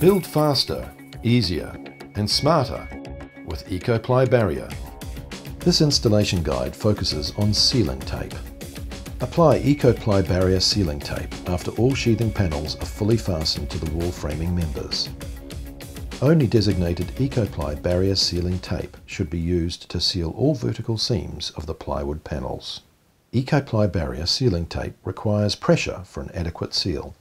Build faster, easier and smarter with EcoPly Barrier. This installation guide focuses on sealing tape. Apply EcoPly Barrier sealing tape after all sheathing panels are fully fastened to the wall framing members. Only designated EcoPly barrier sealing tape should be used to seal all vertical seams of the plywood panels. EcoPly barrier sealing tape requires pressure for an adequate seal.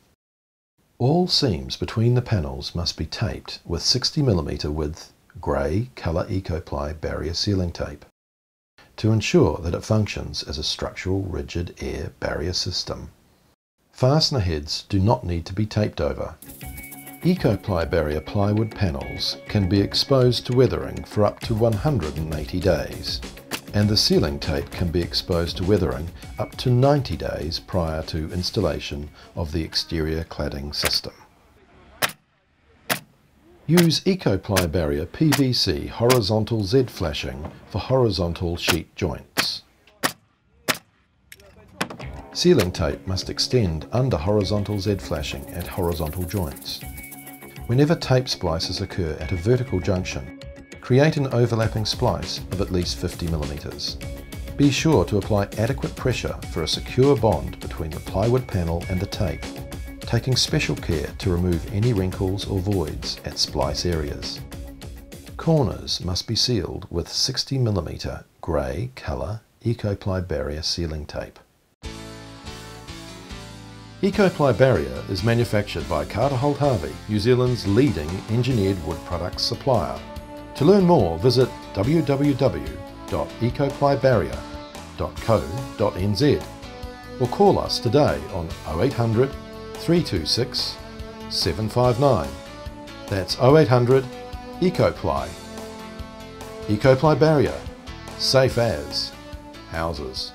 All seams between the panels must be taped with 60mm width grey colour EcoPly barrier sealing tape to ensure that it functions as a structural rigid air barrier system. Fastener heads do not need to be taped over. EcoPly barrier plywood panels can be exposed to weathering for up to 180 days and the sealing tape can be exposed to weathering up to 90 days prior to installation of the exterior cladding system. Use EcoPly Barrier PVC horizontal Z flashing for horizontal sheet joints. Sealing tape must extend under horizontal Z flashing at horizontal joints. Whenever tape splices occur at a vertical junction, create an overlapping splice of at least 50 millimeters. Be sure to apply adequate pressure for a secure bond between the plywood panel and the tape taking special care to remove any wrinkles or voids at splice areas. Corners must be sealed with 60mm grey colour EcoPly barrier sealing tape. EcoPly barrier is manufactured by Carter Holt Harvey, New Zealand's leading engineered wood products supplier. To learn more, visit www.ecoplybarrier.co.nz or call us today on 0800 326 759. That's 0800 EcoPly. EcoPly Barrier. Safe as houses.